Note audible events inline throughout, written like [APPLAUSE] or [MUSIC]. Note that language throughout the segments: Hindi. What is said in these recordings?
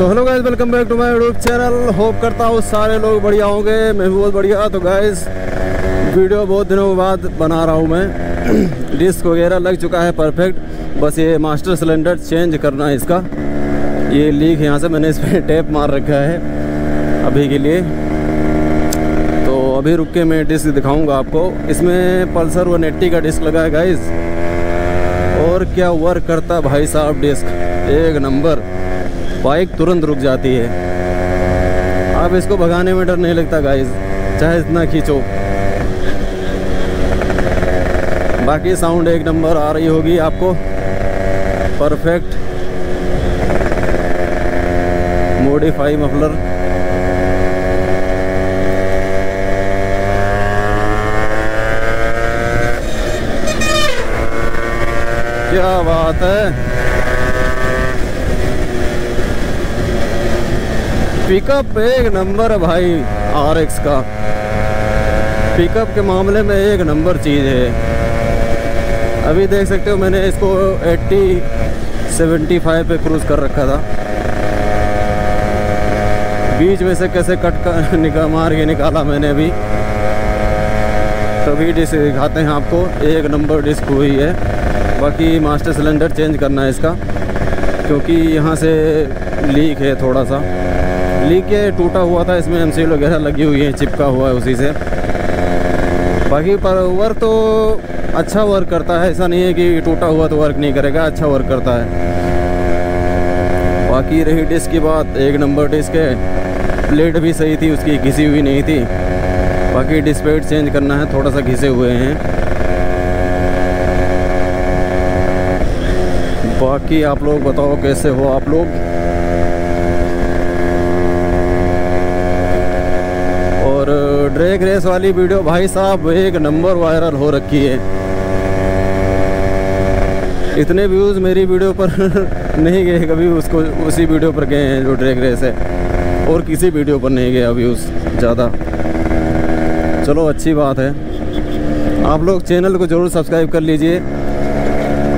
So hello guys welcome back to my YouTube channel hope करता हूँ सारे लोग बढ़िया होंगे। मैं भी बहुत बढ़िया। तो गाइस वीडियो बहुत दिनों बाद बना रहा हूँ मैं। [CLEARS THROAT] डिस्क वगैरह लग चुका है परफेक्ट बस ये मास्टर सिलेंडर चेंज करना है इसका। ये लीक यहाँ से मैंने इस पर टेप [LAUGHS] मार रखा है अभी के लिए। तो अभी रुक के मैं डिस्क दिखाऊँगा आपको। इसमें पल्सर वन एट्टी का डिस्क लगा है गाइज़ और क्या वर्क करता भाई साहब डिस्क एक नंबर। बाइक तुरंत रुक जाती है। आप इसको भगाने में डर नहीं लगता गाइस चाहे इतना खींचो। बाकी साउंड एक नंबर आ रही होगी आपको। परफेक्ट मोडिफाई मफलर क्या बात है? पिकअप एक नंबर है भाई आर एक्स का। पिकअप के मामले में एक नंबर चीज़ है। अभी देख सकते हो मैंने इसको 80 75 पे क्रूज कर रखा था। बीच में से कैसे कट कर [LAUGHS] निकाल मार के निकाला मैंने अभी। तभी डिस्क दिखाते हैं आपको, एक नंबर डिस्क हुई है। बाकी मास्टर सिलेंडर चेंज करना है इसका, क्योंकि यहाँ से लीक है थोड़ा सा। लीक ये टूटा हुआ था, इसमें एम वगैरह लगी हुई है, चिपका हुआ है उसी से। बाकी पर वर्क तो अच्छा वर्क करता है, ऐसा नहीं है कि टूटा हुआ तो वर्क नहीं करेगा अच्छा वर्क करता है। बाकी रही डिस्क की बात, एक नंबर डिस्क है प्लेट भी सही थी, उसकी घिसी हुई नहीं थी। बाकी डिस्पेट चेंज करना है, थोड़ा सा घिसे हुए हैं। बाकी आप लोग बताओ कैसे हो आप लोग और ड्रैग रेस वाली वीडियो। भाई साहब, एक नंबर वायरल हो रखी है। इतने व्यूज़ मेरी वीडियो पर [LAUGHS] नहीं गए, कभी उसको, उसी वीडियो पर गए हैं जो ड्रैग रेस है और किसी वीडियो पर नहीं गया व्यूज़ ज़्यादा। चलो, अच्छी बात है। आप लोग चैनल को ज़रूर सब्सक्राइब कर लीजिए।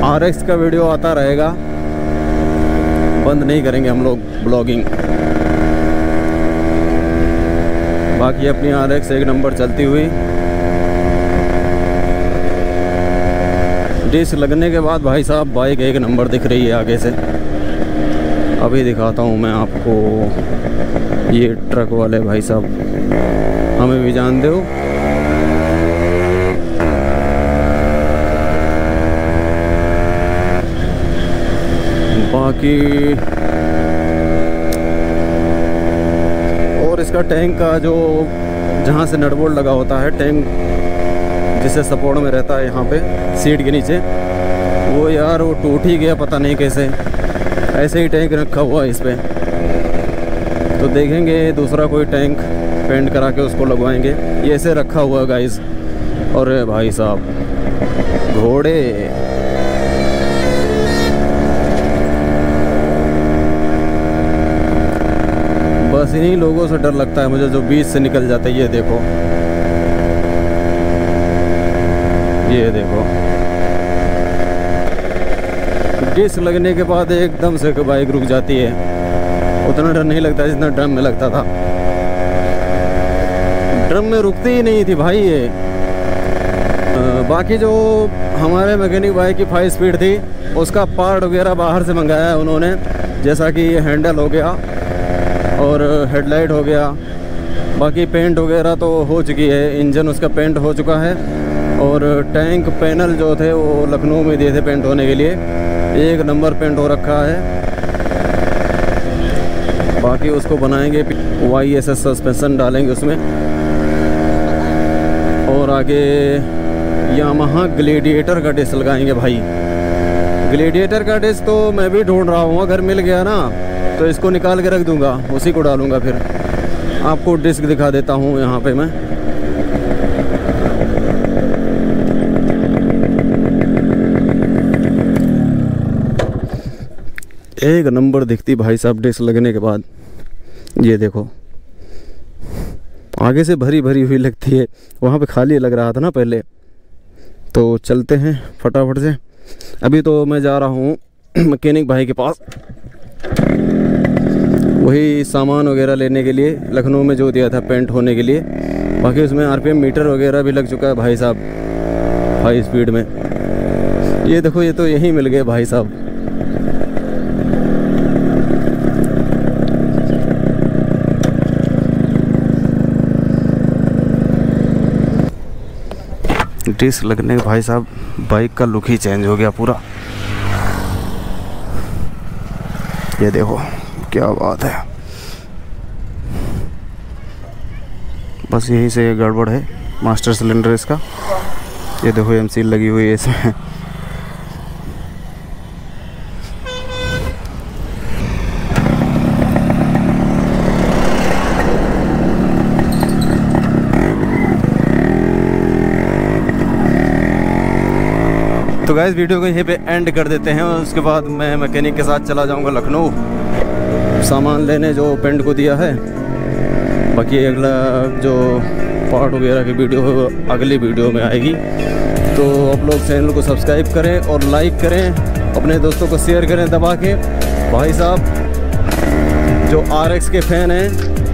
आरएक्स का वीडियो आता रहेगा। बंद नहीं करेंगे हम लोग ब्लॉगिंग बाकी अपनी आर एक्स एक नंबर चलती हुई। डिस्क लगने के बाद भाई साहब बाइक एक नंबर दिख रही है आगे से। अभी दिखाता हूँ मैं आपको ये ट्रक वाले भाई साहब। हमें भी जान दो बाकी और इसका टैंक का जो जहाँ से नटबोल्ट लगा होता है, टैंक जिसे सपोर्ट में रहता है यहाँ पे, सीट के नीचे, वो यार वो टूट ही गया पता नहीं कैसे। ऐसे ही टैंक रखा हुआ है इस पर तो देखेंगे दूसरा कोई टैंक पेंट करा के उसको लगवाएँगे। ये ऐसे रखा हुआ गाइस और भाई साहब, घोड़े। बस इन्हीं लोगों से डर लगता है मुझे जो बीच से निकल जाते ये देखो। ये देखो। डिस्क लगने के बाद एकदम से बाइक रुक जाती है। उतना डर नहीं लगता जितना ड्रम में लगता था। ड्रम में रुकती ही नहीं थी भाई ये। बाकी जो हमारे मैकेनिक बाइक की फाइव स्पीड थी, उसका पार्ट वगैरह बाहर से मंगाया है उन्होंने, जैसा कि ये हैंडल हो गया। और हेडलाइट हो गया। बाकी पेंट वगैरह तो हो चुकी है। इंजन उसका पेंट हो चुका है। और टैंक पैनल जो थे, वो लखनऊ में दिए थे पेंट होने के लिए। एक नंबर पेंट हो रखा है। बाकी उसको बनाएँगे वाई एस एस सस्पेंसन डालेंगे उसमें। और आगे यामाहा ग्लेडिएटर का डिस्क लगाएँगे भाई। ग्लेडिएटर का डिस्क तो मैं भी ढूंढ रहा हूँ। अगर मिल गया ना तो इसको निकाल के रख दूँगा, उसी को डालूँगा फिर। आपको डिस्क दिखा देता हूँ यहाँ पे मैं। एक नंबर दिखती भाई साहब डिस्क लगने के बाद। ये देखो। आगे से भरी भरी हुई लगती है। वहाँ पे खाली लग रहा था ना पहले। तो चलते हैं फटाफट से। अभी तो मैं जा रहा हूँ [CLEARS THROAT] मैकेनिक भाई के पास। वही सामान वगैरह लेने के लिए, लखनऊ में जो दिया था पेंट होने के लिए। बाकी उसमें आरपीएम मीटर वगैरह भी लग चुका है भाई साहब हाई स्पीड में। ये देखो, ये तो यहीं मिल गए भाई साहब। डिस्क लगने के भाई साहब बाइक का लुक ही चेंज हो गया पूरा। ये देखो। क्या बात है? बस यही से गड़बड़ है, मास्टर सिलेंडर इसका। ये देखो एम सील लगी हुई है इसमें। तो गाइस वीडियो को यहीं पे एंड कर देते हैं उसके बाद मैं मैकेनिक के साथ चला जाऊँगा लखनऊ। सामान लेने जो पेंट को दिया है। बाकी अगला जो पार्ट वगैरह की वीडियो अगली वीडियो में आएगी। तो आप लोग चैनल को सब्सक्राइब करें और लाइक करें, अपने दोस्तों को शेयर करें, दबा के। भाई साहब, जो आर के फ़ैन हैं